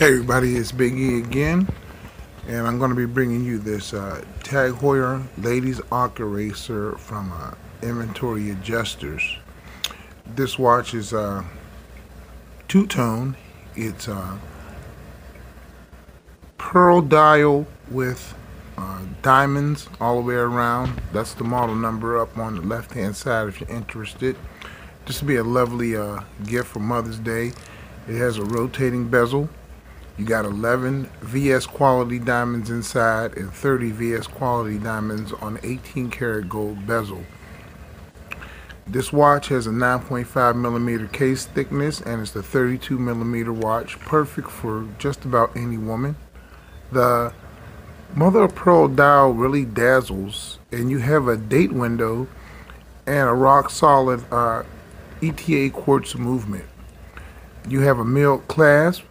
Hey everybody, it's Big E again, and I'm going to be bringing you this uh, Tag Heuer Ladies Aquaracer from uh, Inventory Adjusters. This watch is uh, two-tone. It's uh, pearl dial with uh, diamonds all the way around. That's the model number up on the left-hand side if you're interested. This will be a lovely uh, gift for Mother's Day. It has a rotating bezel you got 11 VS quality diamonds inside and 30 VS quality diamonds on 18 karat gold bezel. This watch has a 9.5 millimeter case thickness and it's a 32 millimeter watch, perfect for just about any woman. The mother of pearl dial really dazzles and you have a date window and a rock solid uh, ETA quartz movement. You have a milk clasp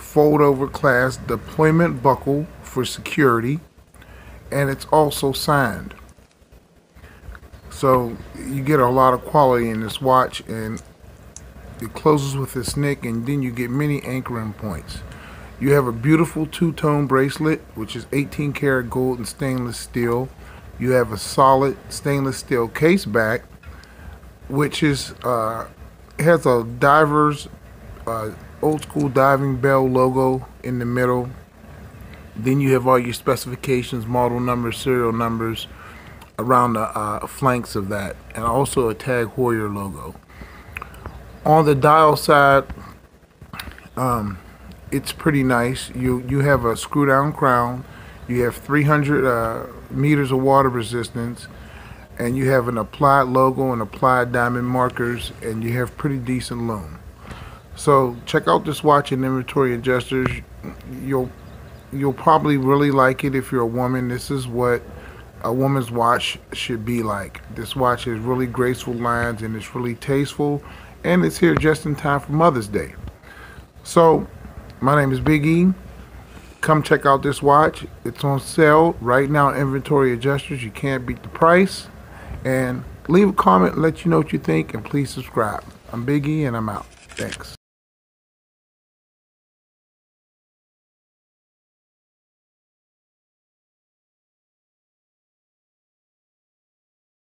fold over class deployment buckle for security and it's also signed. So you get a lot of quality in this watch and it closes with this nick and then you get many anchoring points. You have a beautiful two-tone bracelet which is 18 karat gold and stainless steel. You have a solid stainless steel case back which is uh, has a diver's uh, old school diving bell logo in the middle. Then you have all your specifications, model numbers, serial numbers around the uh, flanks of that, and also a Tag Heuer logo. On the dial side, um, it's pretty nice. You you have a screw down crown. You have 300 uh, meters of water resistance, and you have an applied logo and applied diamond markers, and you have pretty decent lume. So check out this watch in Inventory Adjusters. You'll you'll probably really like it if you're a woman. This is what a woman's watch should be like. This watch has really graceful lines and it's really tasteful and it's here just in time for Mother's Day. So my name is Big E. Come check out this watch. It's on sale right now Inventory Adjusters. You can't beat the price. And leave a comment, let you know what you think, and please subscribe. I'm Big E and I'm out. Thanks.